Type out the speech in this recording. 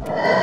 Ugh.